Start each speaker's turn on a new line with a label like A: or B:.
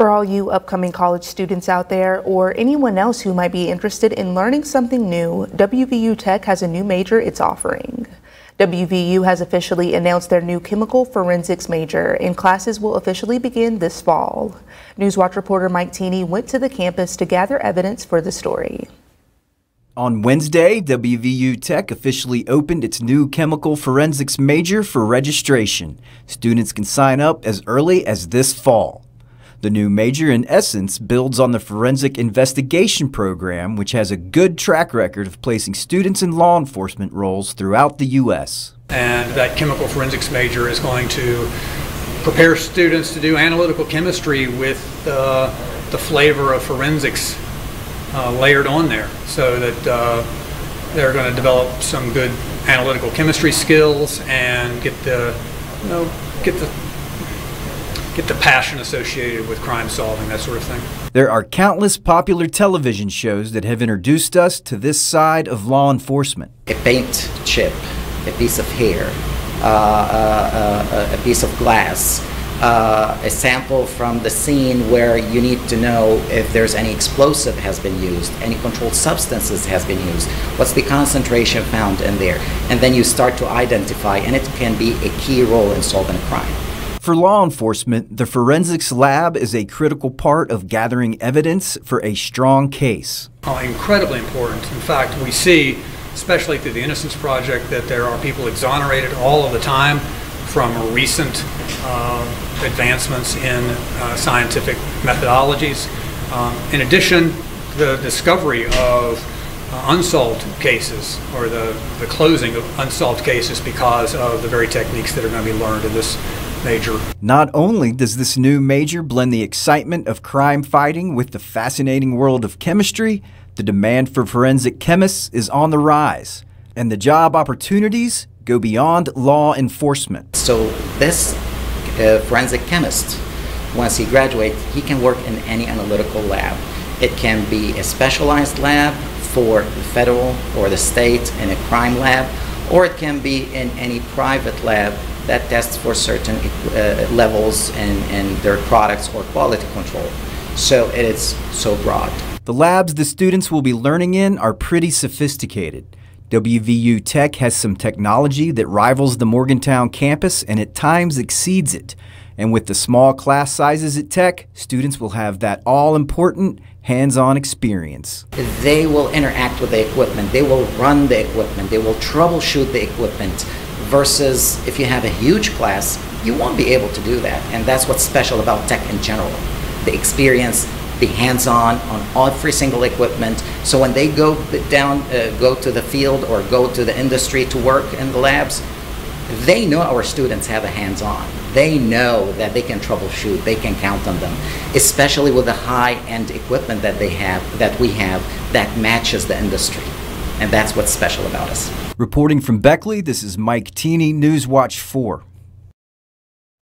A: For all you upcoming college students out there, or anyone else who might be interested in learning something new, WVU Tech has a new major it's offering. WVU has officially announced their new chemical forensics major, and classes will officially begin this fall. Newswatch reporter Mike Teeny went to the campus to gather evidence for the story.
B: On Wednesday, WVU Tech officially opened its new chemical forensics major for registration. Students can sign up as early as this fall. The new major, in essence, builds on the forensic investigation program, which has a good track record of placing students in law enforcement roles throughout the U.S.
C: And that chemical forensics major is going to prepare students to do analytical chemistry with uh, the flavor of forensics uh, layered on there so that uh, they're going to develop some good analytical chemistry skills and get the, you know, get the get the passion associated with crime solving, that sort of thing.
B: There are countless popular television shows that have introduced us to this side of law enforcement.
D: A paint chip, a piece of hair, uh, uh, uh, a piece of glass, uh, a sample from the scene where you need to know if there's any explosive has been used, any controlled substances has been used, what's the concentration found in there, and then you start to identify, and it can be a key role in solving a crime.
B: For law enforcement, the forensics lab is a critical part of gathering evidence for a strong case.
C: Oh, incredibly important. In fact, we see, especially through the Innocence Project, that there are people exonerated all of the time from recent uh, advancements in uh, scientific methodologies. Um, in addition, the discovery of uh, unsolved cases or the, the closing of unsolved cases because of the very techniques that are going to be learned in this major.
B: Not only does this new major blend the excitement of crime fighting with the fascinating world of chemistry, the demand for forensic chemists is on the rise, and the job opportunities go beyond law enforcement.
D: So this uh, forensic chemist, once he graduates, he can work in any analytical lab. It can be a specialized lab for the federal or the state in a crime lab, or it can be in any private lab that tests for certain uh, levels and, in their products or quality control. So it is so broad.
B: The labs the students will be learning in are pretty sophisticated. WVU Tech has some technology that rivals the Morgantown campus and at times exceeds it. And with the small class sizes at Tech, students will have that all important hands on experience.
D: They will interact with the equipment, they will run the equipment, they will troubleshoot the equipment, versus if you have a huge class, you won't be able to do that. And that's what's special about tech in general. The experience, the hands-on on every single equipment. So when they go down, uh, go to the field or go to the industry to work in the labs, they know our students have a hands-on. They know that they can troubleshoot, they can count on them, especially with the high-end equipment that they have, that we have, that matches the industry. And that's what's special about us.
B: Reporting from Beckley, this is Mike Teeny, Newswatch 4.